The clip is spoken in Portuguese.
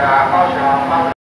cara, ó, já.